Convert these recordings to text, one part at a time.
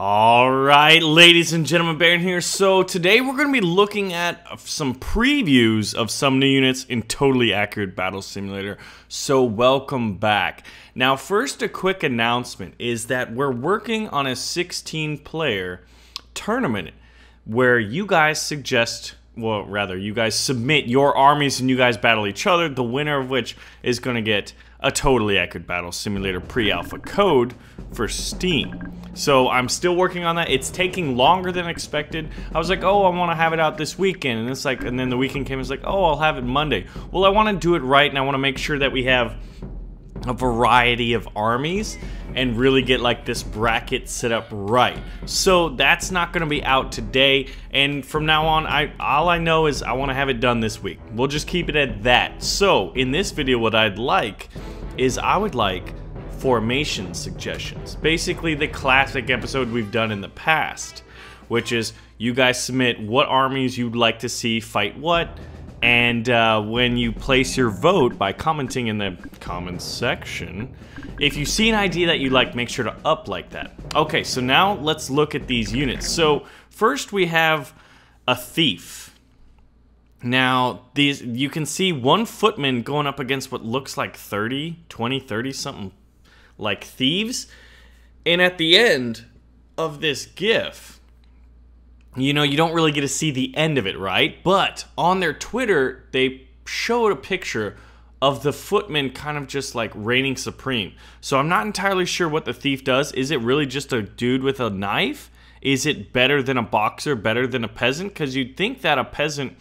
All right, ladies and gentlemen, Baron here. So today we're going to be looking at some previews of some new units in Totally Accurate Battle Simulator. So welcome back. Now, first, a quick announcement is that we're working on a 16-player tournament where you guys suggest well, rather, you guys submit your armies and you guys battle each other, the winner of which is going to get a totally accurate battle simulator pre-alpha code for Steam. So I'm still working on that. It's taking longer than expected. I was like, oh, I want to have it out this weekend, and it's like, and then the weekend came. It's like, oh, I'll have it Monday. Well, I want to do it right, and I want to make sure that we have a variety of armies and really get like this bracket set up right. So that's not going to be out today and from now on I all I know is I want to have it done this week. We'll just keep it at that. So in this video what I'd like is I would like formation suggestions. Basically the classic episode we've done in the past, which is you guys submit what armies you'd like to see fight what and uh, when you place your vote by commenting in the comments section, if you see an idea that you like, make sure to up like that. Okay, so now let's look at these units. So first we have a thief. Now, these you can see one footman going up against what looks like 30, 20, 30 something like thieves. And at the end of this GIF, you know, you don't really get to see the end of it, right? But on their Twitter, they showed a picture of the footman kind of just like reigning supreme. So I'm not entirely sure what the thief does. Is it really just a dude with a knife? Is it better than a boxer, better than a peasant? Because you'd think that a peasant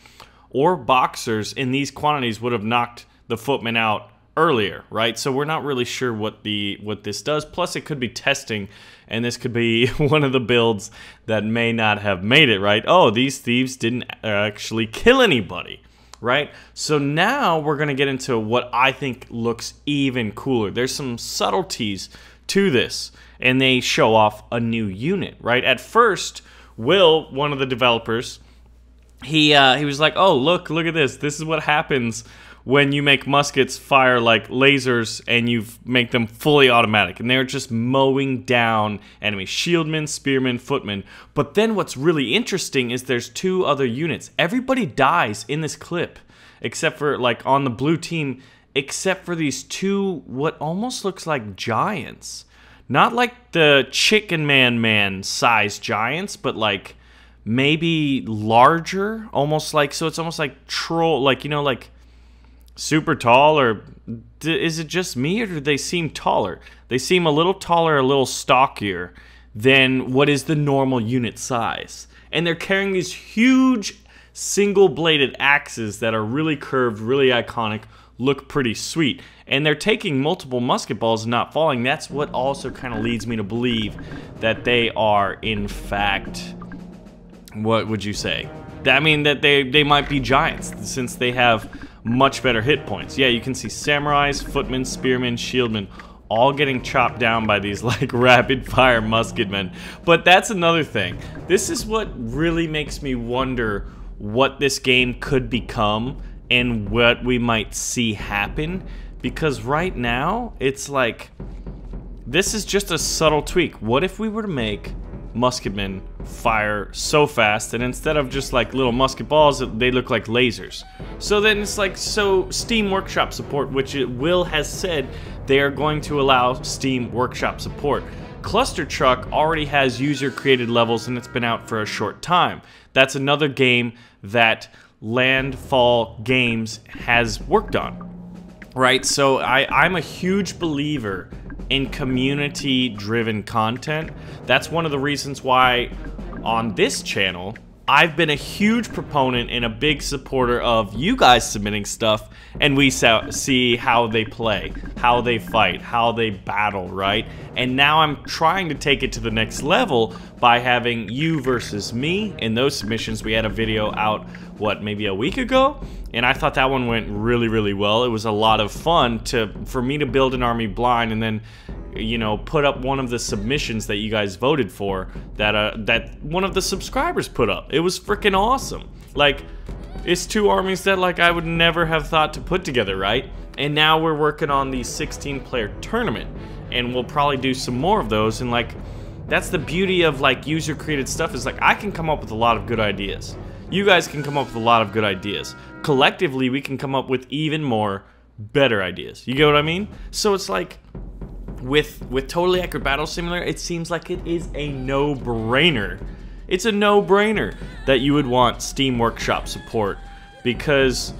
or boxers in these quantities would have knocked the footman out earlier, right? So we're not really sure what the what this does. Plus, it could be testing, and this could be one of the builds that may not have made it, right? Oh, these thieves didn't actually kill anybody, right? So now we're gonna get into what I think looks even cooler. There's some subtleties to this, and they show off a new unit, right? At first, Will, one of the developers, he uh, he was like, "Oh, look, look at this. This is what happens when you make muskets fire like lasers and you make them fully automatic. And they're just mowing down enemy shieldmen, spearmen, footmen. But then what's really interesting is there's two other units. Everybody dies in this clip, except for like on the blue team, except for these two, what almost looks like giants. Not like the Chicken Man Man size giants, but like maybe larger, almost like so it's almost like troll, like you know, like super tall, or is it just me, or do they seem taller? They seem a little taller, a little stockier than what is the normal unit size. And they're carrying these huge single bladed axes that are really curved, really iconic, look pretty sweet. And they're taking multiple musket balls and not falling. That's what also kind of leads me to believe that they are, in fact, what would you say? I mean, that they, they might be giants since they have much better hit points. Yeah, you can see samurais, footmen, spearmen, shieldmen, all getting chopped down by these like rapid fire musketmen. But that's another thing. This is what really makes me wonder what this game could become and what we might see happen. Because right now, it's like, this is just a subtle tweak. What if we were to make musketmen fire so fast and instead of just like little musket balls they look like lasers. So then it's like so steam workshop support which will has said they are going to allow steam workshop support. Clustertruck already has user created levels and it's been out for a short time. That's another game that landfall games has worked on right? So i i'm a huge believer in community driven content. That's one of the reasons why on this channel, I've been a huge proponent and a big supporter of you guys submitting stuff and we see how they play, how they fight, how they battle, right? And now I'm trying to take it to the next level by having you versus me in those submissions. We had a video out, what, maybe a week ago? And I thought that one went really, really well. It was a lot of fun to for me to build an army blind and then you know, put up one of the submissions that you guys voted for that uh, that one of the subscribers put up. It was freaking awesome. Like, it's two armies that like I would never have thought to put together, right? And now we're working on the 16 player tournament and we'll probably do some more of those and like That's the beauty of like user created stuff is like I can come up with a lot of good ideas. You guys can come up with a lot of good ideas. Collectively, we can come up with even more better ideas. You get what I mean? So it's like with with totally accurate battle simulator, it seems like it is a no-brainer. It's a no-brainer that you would want Steam Workshop support because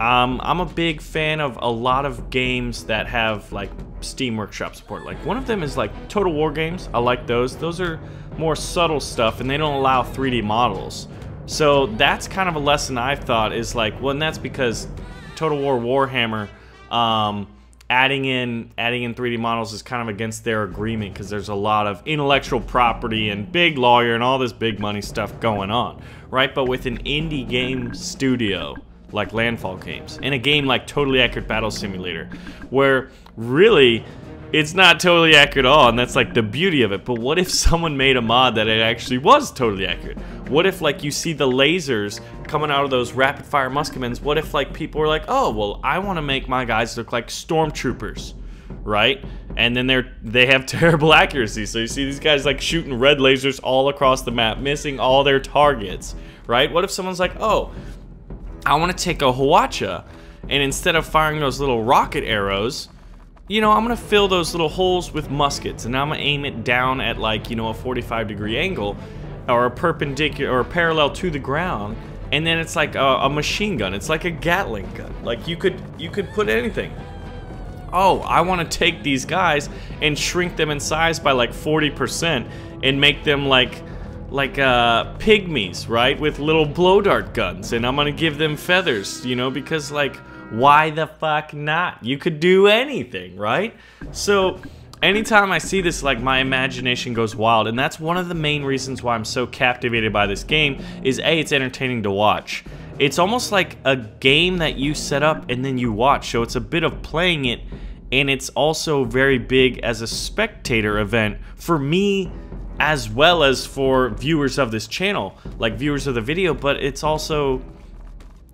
um, I'm a big fan of a lot of games that have like Steam Workshop support. Like one of them is like Total War games. I like those. Those are more subtle stuff and they don't allow 3D models. So that's kind of a lesson I've thought is like, well, and that's because Total War Warhammer um, adding in adding in 3D models is kind of against their agreement because there's a lot of intellectual property and big lawyer and all this big money stuff going on, right? But with an indie game studio like Landfall Games, and a game like Totally Accurate Battle Simulator, where really it's not totally accurate at all, and that's like the beauty of it. But what if someone made a mod that it actually was totally accurate? What if like you see the lasers coming out of those rapid fire musketmans? What if like people were like, oh well, I want to make my guys look like stormtroopers, right? And then they're they have terrible accuracy. So you see these guys like shooting red lasers all across the map, missing all their targets, right? What if someone's like, oh, I want to take a Hwacha, and instead of firing those little rocket arrows, you know, I'm gonna fill those little holes with muskets, and I'm gonna aim it down at like, you know, a 45 degree angle, or a perpendicular, or parallel to the ground, and then it's like a, a machine gun. It's like a Gatling gun. Like you could, you could put anything. Oh, I want to take these guys and shrink them in size by like 40% and make them like like uh, pygmies, right? With little blow dart guns, and I'm gonna give them feathers, you know, because like, why the fuck not? You could do anything, right? So, anytime I see this, like, my imagination goes wild, and that's one of the main reasons why I'm so captivated by this game, is A, it's entertaining to watch. It's almost like a game that you set up and then you watch, so it's a bit of playing it, and it's also very big as a spectator event for me as well as for viewers of this channel, like viewers of the video, but it's also,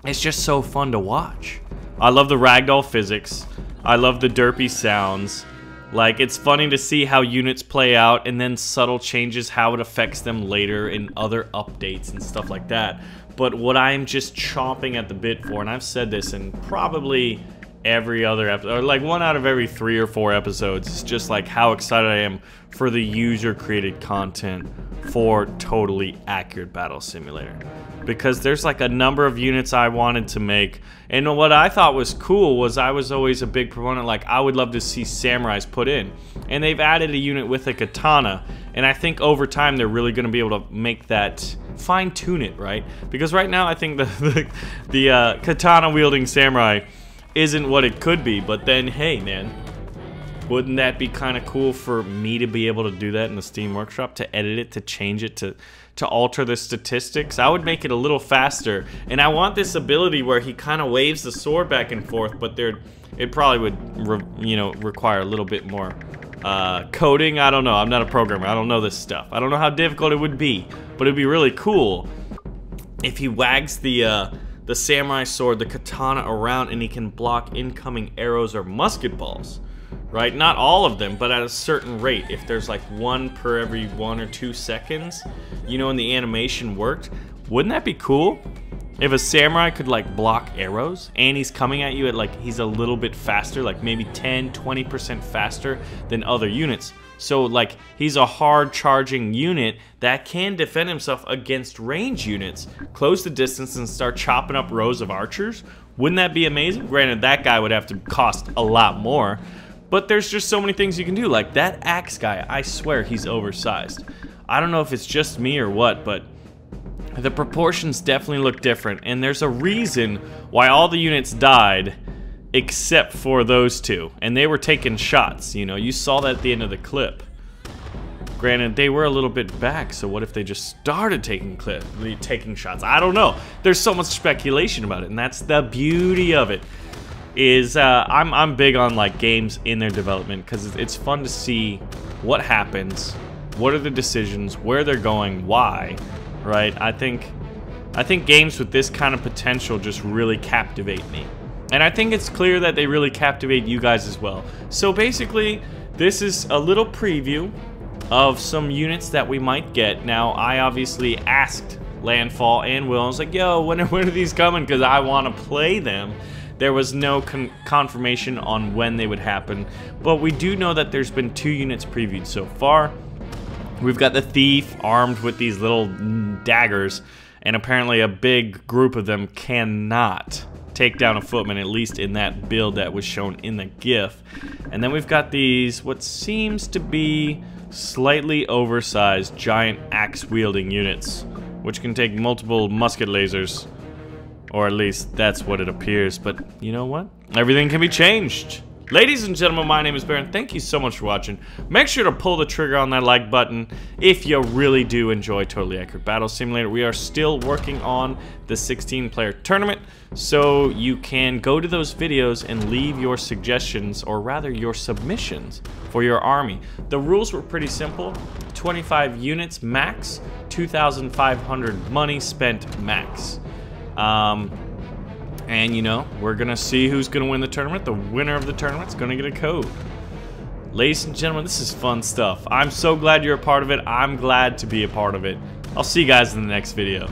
it's just so fun to watch. I love the ragdoll physics. I love the derpy sounds. Like, it's funny to see how units play out and then subtle changes, how it affects them later in other updates and stuff like that. But what I'm just chomping at the bit for, and I've said this in probably every other episode, like one out of every three or four episodes. It's just like how excited I am for the user created content for totally accurate battle simulator. Because there's like a number of units I wanted to make. And what I thought was cool was I was always a big proponent, like, I would love to see samurais put in. And they've added a unit with a katana. And I think over time they're really going to be able to make that fine tune it, right? Because right now I think the, the, the uh, katana wielding samurai isn't what it could be, but then, hey, man, wouldn't that be kind of cool for me to be able to do that in the Steam Workshop, to edit it, to change it, to to alter the statistics? I would make it a little faster, and I want this ability where he kind of waves the sword back and forth, but there, it probably would, you know, require a little bit more uh, coding. I don't know. I'm not a programmer. I don't know this stuff. I don't know how difficult it would be, but it'd be really cool if he wags the. Uh, the samurai sword, the katana around, and he can block incoming arrows or musket balls. Right? Not all of them, but at a certain rate. If there's like one per every one or two seconds, you know, and the animation worked, wouldn't that be cool? If a samurai could like block arrows and he's coming at you at like he's a little bit faster, like maybe 10, 20% faster than other units, so like he's a hard charging unit that can defend himself against range units. Close the distance and start chopping up rows of archers. Wouldn't that be amazing? Granted, that guy would have to cost a lot more. But there's just so many things you can do. Like that axe guy, I swear he's oversized. I don't know if it's just me or what, but the proportions definitely look different. And there's a reason why all the units died except for those two. And they were taking shots, you know. You saw that at the end of the clip. Granted, they were a little bit back, so what if they just started taking clip, taking shots? I don't know. There's so much speculation about it, and that's the beauty of it. Is uh, I'm I'm big on like games in their development because it's fun to see what happens, what are the decisions, where they're going, why, right? I think I think games with this kind of potential just really captivate me. And I think it's clear that they really captivate you guys as well. So basically, this is a little preview of some units that we might get. Now, I obviously asked Landfall and Will, I was like, yo, when are, when are these coming? Because I want to play them. There was no con confirmation on when they would happen, but we do know that there's been two units previewed so far. We've got the Thief armed with these little daggers, and apparently a big group of them cannot take down a footman, at least in that build that was shown in the GIF. And then we've got these, what seems to be slightly oversized giant axe-wielding units, which can take multiple musket lasers. Or at least that's what it appears, but you know what? Everything can be changed. Ladies and gentlemen, my name is Baron. Thank you so much for watching. Make sure to pull the trigger on that like button if you really do enjoy Totally Accurate Battle Simulator. We are still working on the 16-player tournament, so you can go to those videos and leave your suggestions, or rather your submissions, for your army. The rules were pretty simple. 25 units max, 2,500 money spent max. Um, and you know, we're gonna see who's gonna win the tournament. The winner of the tournament's gonna get a code. Ladies and gentlemen, this is fun stuff. I'm so glad you're a part of it. I'm glad to be a part of it. I'll see you guys in the next video.